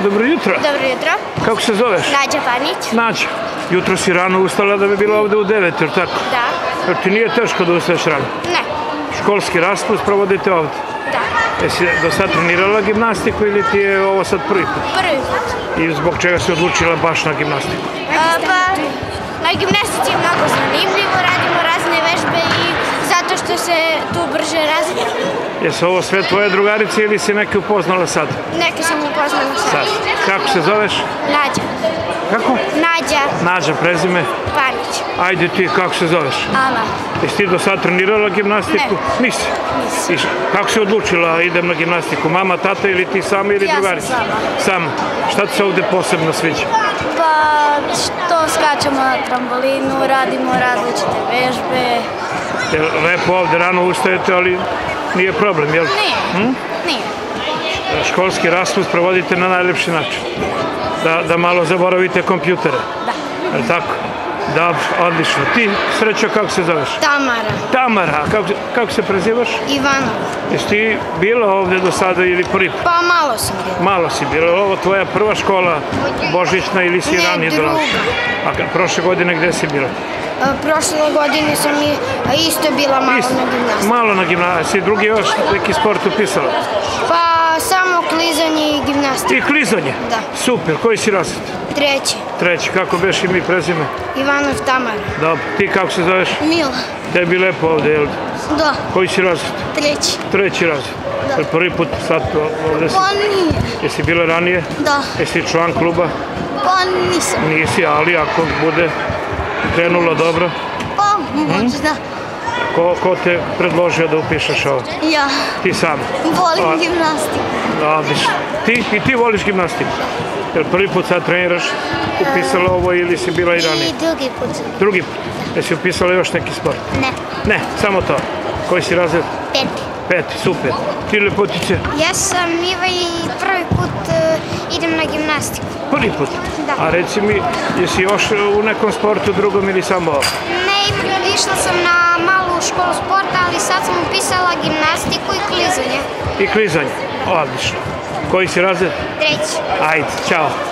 Dobro jutro. Dobro jutro. Kako se zoveš? Nađa Panić. Nađa. Jutro si rano ustala da bi bila ovde u 9, jer tako? Da. Jer ti nije teško da ustaješ rano? Ne. Školski raspust provodite ovde. Da. Jesi do sad trenirala gimnastiku ili ti je ovo sad prvi put? Prvi put. I zbog čega si odlučila baš na gimnastiku? A, pa, na gimnastici je mnogo zanimljivo, se tu brže razvija. Jesu ovo sve tvoje drugarice ili si neke upoznala sad? Neke sam upoznala sad. Sad. Kako se zoveš? Nađa. Kako? Nađa Nađa, prezime. Panić. Ajde ti, kako se zoveš? Ana. Jesi ti do sad trenirala gimnastiku? Ne. Nisi. Nisam. I š- kako si odlučila idem na gimnastiku? Mama, tata ili ti sama ili Ja sam sama. Sama. Šta ti se ovde posebno sviđa? Pa što skačemo na trambolinu, radimo različite vežbe. Jer lepo ovde rano ustajete, ali nije problem, jel? Nije. Nije. Školski raspust provodite na najlepši način. Da, da malo zaboravite kompjutere. Da. Je tako? Dobro, odlično. Ti, srećo, kako se zoveš? Tamara. Tamara, a kako, kako se prezivaš? Ivana. Jesi ti bila ovde do sada ili prvi? Pa malo sam bila. Malo si bila. Ovo tvoja prva škola božićna ili si Ne, ranije druga. dolazila? A ka- prošle godine gde si bila? A, Prošle godine sam i, a isto bila malo na gimnastiku. Malo na gimnaziji. Drugi još neki sport upisala? Pa samo klizanje i gimnastika. I klizanje? Da. Super. Koji si razred? Treći. Treći. Kako beš i mi prezime? Ivanov Tamara. Dobro. Ti kako se zoveš? Mila. Tebi lepo ovde, jel? Da. Koji si razred? Treći. Treći razred. Da. Prvi put sad ovde si? Pa nije. Jesi bila ranije? Da. Jesi član kluba? Pa nisam. Nisi, ali ako bude krenulo dobro, Pa možda. Ko, ko te predložio da upišeš ovo? Ja. Ti sam. Volim gimnastiku. Odlično. Ti i ti voliš gimnastiku? Jel prvi put sad treniraš? Upisala ovo ili si bila i ranije? I drugi put. Drugi put. Jesi upisala još neki sport? Ne. Ne, samo to. Koji si razred? Peti. Peti, super. Ti lepotice? Ja sam Iva i prvi put e, idem na gimnastiku. Prvi put. Da. A reci mi, jesi još u nekom sportu drugom ili samo ovo? Ne, išla sam gimnastiku i klizanje. I klizanje. Odlično. Koji si razred? Treći. Ajde, čao.